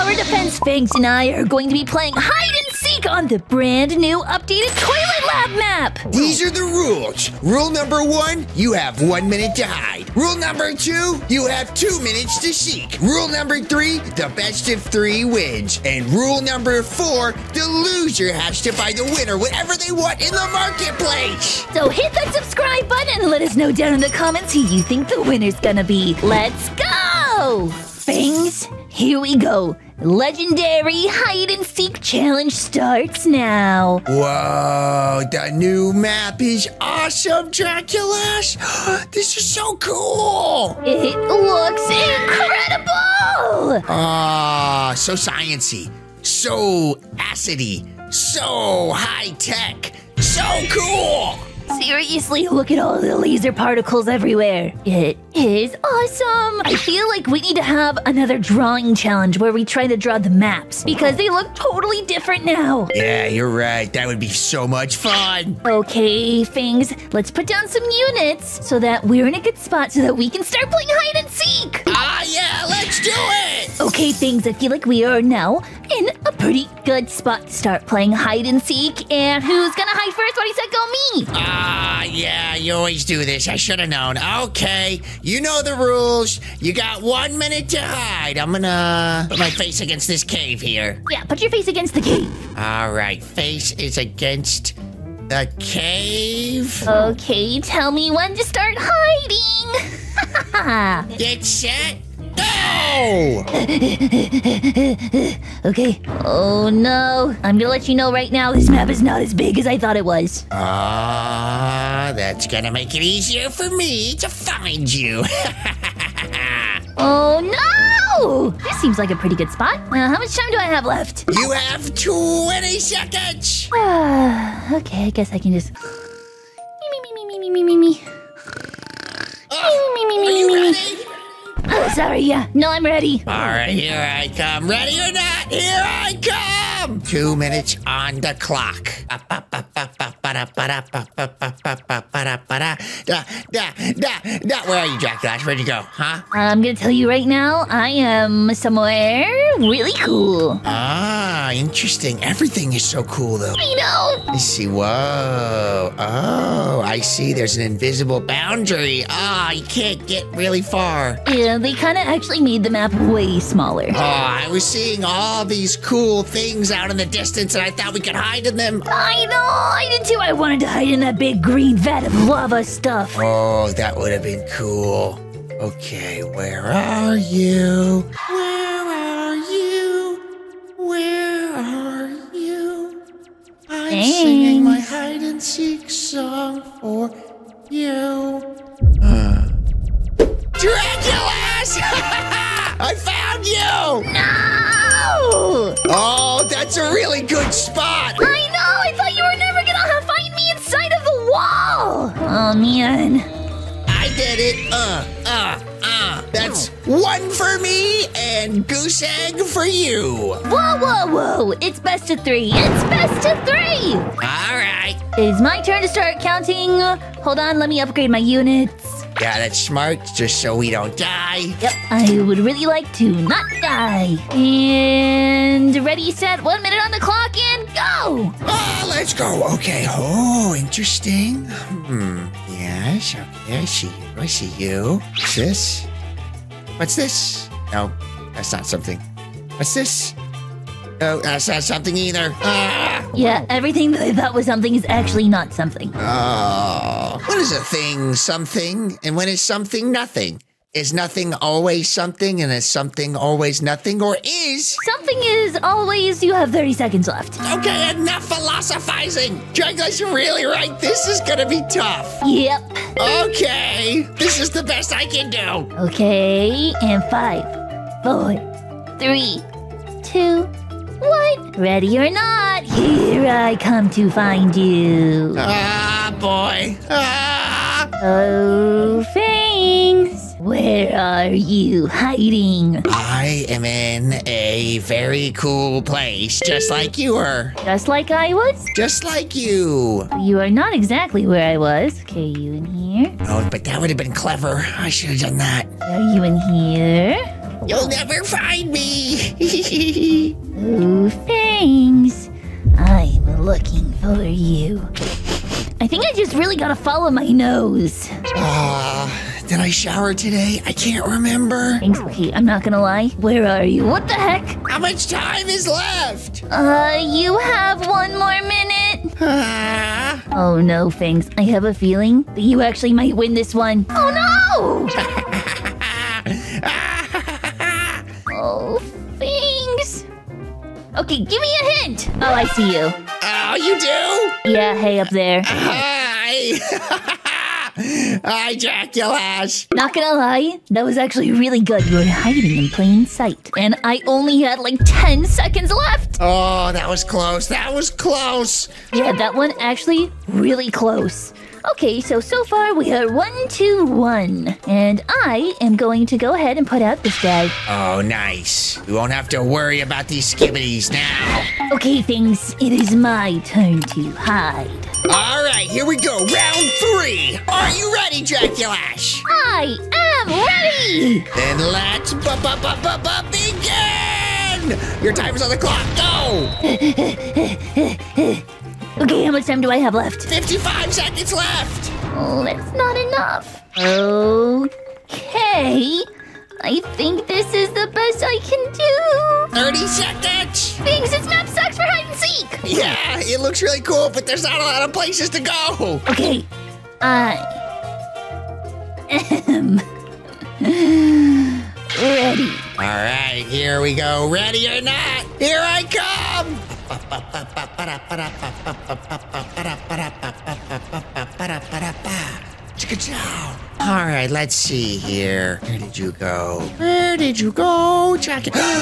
tower defense, Fangs and I are going to be playing hide and seek on the brand new updated Toilet Lab map. These are the rules. Rule number one, you have one minute to hide. Rule number two, you have two minutes to seek. Rule number three, the best of three wins. And rule number four, the loser has to buy the winner whatever they want in the marketplace. So hit that subscribe button and let us know down in the comments who you think the winner's gonna be. Let's go! Fangs, here we go. Legendary hide and seek challenge starts now. Whoa, the new map is awesome, Draculass. This is so cool. It looks incredible! Ah, so sciency, so acidy, so high tech, so cool. Seriously, look at all the laser particles everywhere. It is awesome. I feel like we need to have another drawing challenge where we try to draw the maps because they look totally different now. Yeah, you're right. That would be so much fun. Okay, Fangs, let's put down some units so that we're in a good spot so that we can start playing hide and seek. Ah, yeah, let's do it. Okay, things, I feel like we are now in a pretty good spot to start playing hide and seek. And who's gonna hide first? What do you say? Go me. Ah, yeah, you always do this. I should have known. Okay, you know the rules. You got one minute to hide. I'm gonna put my face against this cave here. Yeah, put your face against the cave. All right, face is against the cave. Okay, tell me when to start hiding. Get set, okay. Oh no. I'm gonna let you know right now this map is not as big as I thought it was. Ah, that's gonna make it easier for me to find you. Oh no! This seems like a pretty good spot. Uh, how much time do I have left? you have 20 seconds. okay, I guess I can just. Me, me, me, me, me, me, me, sorry, yeah. No, I'm ready. All right, here I come. Ready or not, here I come. Two minutes on the clock. Da, da, da, da. Where are you, Jack Flash? Where'd you go? Huh? I'm gonna tell you right now, I am somewhere really cool. Ah, interesting. Everything is so cool, though. I know. Let's see. Whoa. Oh, I see. There's an invisible boundary. Ah, you can't get really far. Yeah, they kind of actually made the map way smaller. Oh, I was seeing all these cool things out in the distance, and I thought we could hide in them. I know, I did too. I wanted to hide in that big green vat of lava stuff. Oh, that would have been cool. Okay, where are you? Where hide and seek song for you. Uh. Draculass! I found you! No! Oh, that's a really good spot. I know! I thought you were never gonna find me inside of the wall! Oh man. I did it. Uh, uh, uh. That's one for me and goose egg for you. Whoa, whoa, whoa! It's best of three! It's best of three! All right. It is my turn to start counting. Hold on, let me upgrade my units. Yeah, that's smart, just so we don't die. Yep, I would really like to not die. And ready, set, one minute on the clock, and go! Oh, let's go. Okay. Oh, interesting. Hmm. Yes. Okay. I see you. I see you. What's this? What's this? No, that's not something. What's this? That's not something either. Ah. Yeah, everything that I thought was something is actually not something. Oh. What is a thing something? And when is something nothing? Is nothing always something and is something always nothing? Or is. Something is always you have 30 seconds left. Okay, enough philosophizing. Draculass you're really right. This is gonna be tough. Yep. Okay. This is the best I can do. Okay, and five, four, three, two, one. Ready or not, here I come to find you. Ah, boy. Ah. Oh, Fangs, where are you hiding? I am in a very cool place, just like you were. Just like I was? Just like you. You are not exactly where I was. Okay, you in here? Oh, but that would have been clever. I should have done that. Are you in here? You'll never find me. Ooh, thanks. I'm looking for you. I think I just really gotta follow my nose. Ah, did I shower today? I can't remember. Thanks, okay, I'm not gonna lie. Where are you? What the heck? How much time is left? Uh, you have one more minute. Ah. Oh no, Fangs. I have a feeling that you actually might win this one. Oh no! Okay, give me a hint. Oh, I see you. Oh, you do? Yeah, hey up there. Hi. Hi, Draculass. Not gonna lie, that was actually really good. You were hiding in plain sight. And I only had like 10 seconds left. Oh, that was close. That was close. Yeah, that one actually really close. Okay, so so far we are one to one. And I am going to go ahead and put out this guy. Oh, nice. We won't have to worry about these skibbities now. Okay, things, it is my turn to hide. All right, here we go. Round three. Are you ready, Draculass? I am ready! Then let's bu- bu- bu- begin. Your timer's on the clock. Go. Okay, how much time do I have left? 55 seconds left. Oh, that's not enough. Okay. I think this is the best I can do. 30 seconds. Things, this map sucks for hide and seek. Yeah, it looks really cool, but there's not a lot of places to go. Okay, I am ready. All right, here we go. Ready or not, here I come. All right, let's see here. Where did you go? Where did you go, Jackie? hey,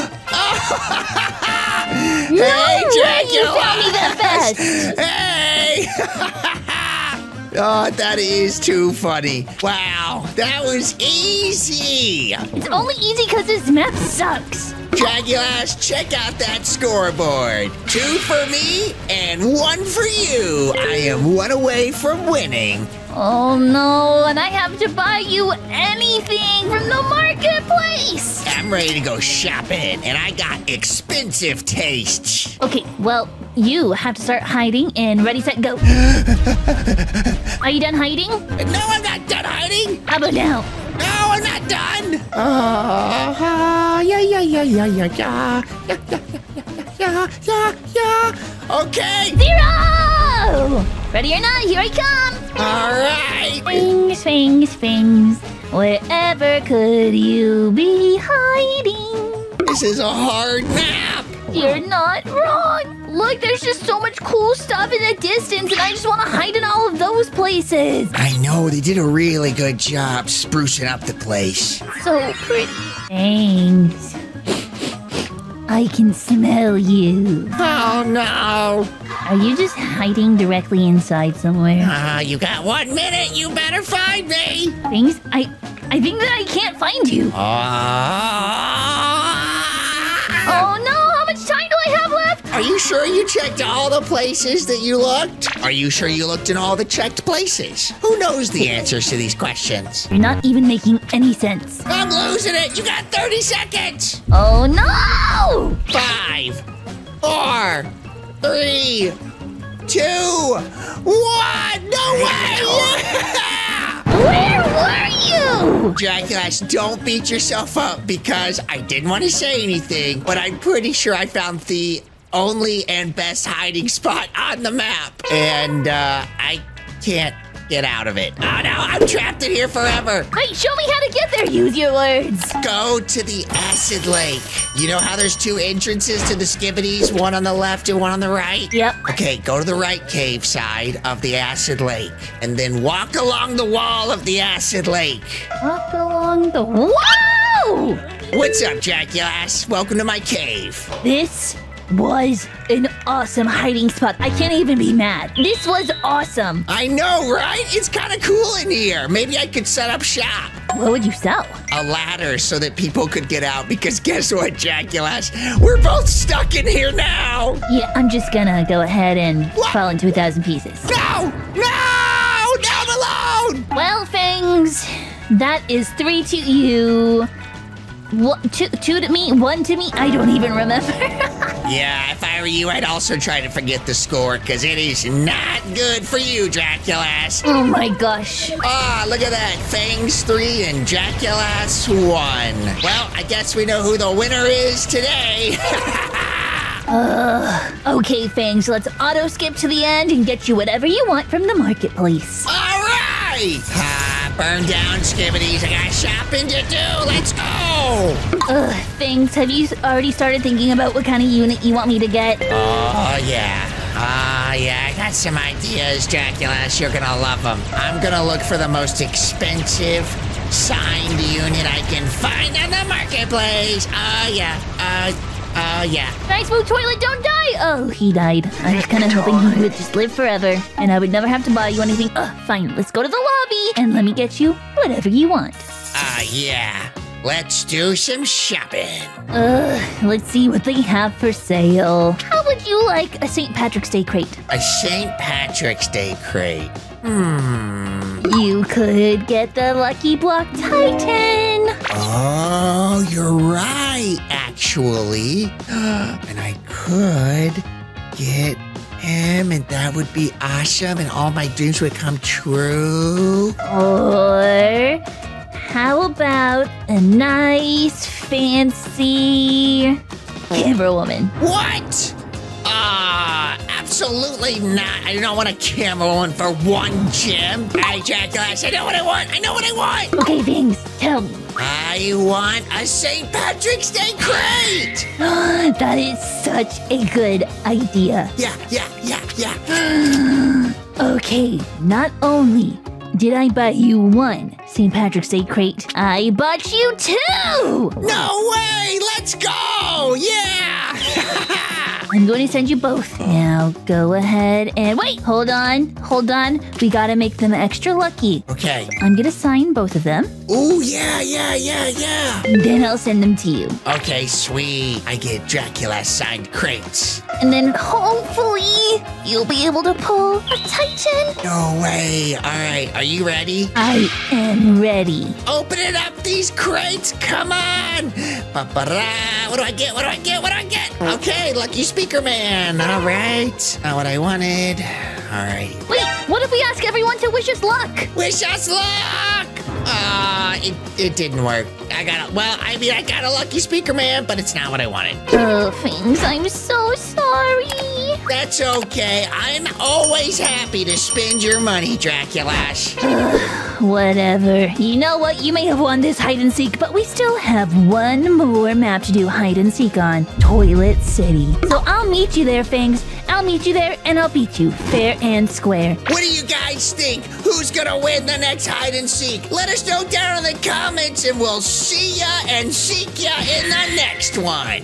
way you found me that fast. Hey! Oh, that is too funny. Wow, that was easy. It's only easy because this map sucks. Draculass, check out that scoreboard. Two for me and one for you. I am one away from winning. Oh no, and I have to buy you anything from the marketplace. I'm ready to go shopping, and I got expensive tastes. Okay, well, you have to start hiding and ready, set, go. Are you done hiding? No, I'm not done hiding. How about now? No, I'm not done. Ah, yeah, yeah, yeah, yeah, yeah, yeah, yeah, yeah, yeah, yeah, yeah. Okay. Zero! Ready or not, here I come! All right. Swings, swings, swings. Wherever could you be hiding? This is a hard map. You're not wrong. Look, there's just so much cool stuff in the distance, and I just want to hide in all of those places. I know they did a really good job sprucing up the place. So pretty. Thanks. I can smell you. Oh no. Are you just hiding directly inside somewhere? Ah, you got one minute. You better find me. Things I I think that I can't find you. Ah. Are you sure you checked all the places that you looked? Are you sure you looked in all the checked places? Who knows the answers to these questions? You're not even making any sense. I'm losing it. You got 30 seconds. Oh no! Five, four, three, two, one. No way! Where were you? Draculass, don't beat yourself up because I didn't want to say anything, but I'm pretty sure I found the only and best hiding spot on the map. And uh, I can't get out of it. Oh no, I'm trapped in here forever. Wait, show me how to get there. Use your words. Go to the acid lake. You know how there's two entrances to the skibbities, one on the left and one on the right? Yep. Okay, go to the right cave side of the acid lake and then walk along the wall of the acid lake. Walk along the. Whoa! What's up, Draculass? Welcome to my cave. This was an awesome hiding spot. I can't even be mad. This was awesome. I know, right? It's kind of cool in here. Maybe I could set up shop. What would you sell? A ladder so that people could get out because guess what, Draculass? We're both stuck in here now. Yeah, I'm just gonna go ahead and What? fall into a thousand pieces. No! No! Now I'm alone! Well, Fangs, that is three to you, what, two, two to me, one to me. I don't even remember. Yeah, if I were you, I'd also try to forget the score, because it is not good for you, Draculass. oh my gosh. Ah, look at that. Fangs 3 and Draculass 1. Well, I guess we know who the winner is today. Okay, Fangs, let's auto skip to the end and get you whatever you want from the marketplace. All right. Burn down, skibbities. I got shopping to do. Let's go. Ugh, Fangs, have you already started thinking about what kind of unit you want me to get? Oh, yeah. Ah, yeah, I got some ideas, Draculass. You're gonna love them. I'm gonna look for the most expensive signed unit I can find on the marketplace. Oh, yeah. Uh, oh, yeah. Nice move, toilet, don't die! Oh, he died. I was kind of hoping he would just live forever, and I would never have to buy you anything. Ugh, fine, let's go to the lobby, and let me get you whatever you want. Ah, yeah. Let's do some shopping. Ugh, let's see what they have for sale. How would you like a St. Patrick's Day crate? A St. Patrick's Day crate. Hmm. You could get the Lucky Block Titan. Oh, you're right, actually. And I could get him, and that would be awesome, and all my dreams would come true. Or how about a nice, fancy camera woman? What? Absolutely not. I don't want a camera one for one gem. Hey, Jackass, I know what I want. I know what I want. Okay, Things, tell me. I want a St. Patrick's Day crate. that is such a good idea. Yeah, yeah, yeah, yeah. Okay, not only did I buy you one St. Patrick's Day crate, I bought you two! No way! Let's go! Yeah! I'm going to send you both. Now go ahead and wait, hold on, hold on. We gotta make them extra lucky. okay. I'm gonna sign both of them, Oh, yeah, yeah, yeah, yeah. then I'll send them to you. Okay, sweet. I get Dracula signed crates. And then hopefully you'll be able to pull a Titan. No way. All right, are you ready? I am ready. Opening up these crates. Come on. Ba-ba-da. What do I get? What do I get? What do I get? Okay, lucky speaker man. All right. Not what I wanted. All right. Wait, what if we ask everyone to wish us luck? Wish us luck. Ah, it, it didn't work. I got a, well, I mean, I got a lucky speaker man, but it's not what I wanted. Oh, things, I'm so sorry. That's okay. I'm always happy to spend your money, Draculass. Whatever. You know what? You may have won this hide and seek, but we still have one more map to do hide and seek on Toilet City. So I'll meet you there, Fangs. I'll meet you there and I'll beat you fair and square. What do you guys think? Who's gonna win the next hide and seek? Let us know down in the comments, and we'll see ya and seek ya in the next one.